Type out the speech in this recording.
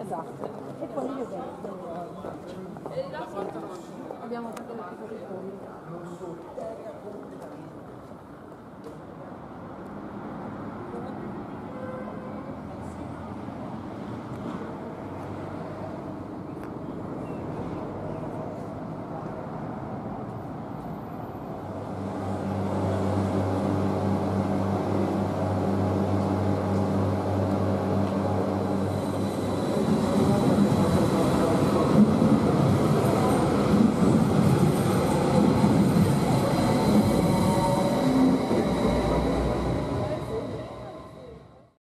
Esatto. E poi io penso, eh, abbiamo fatto la piccole forme.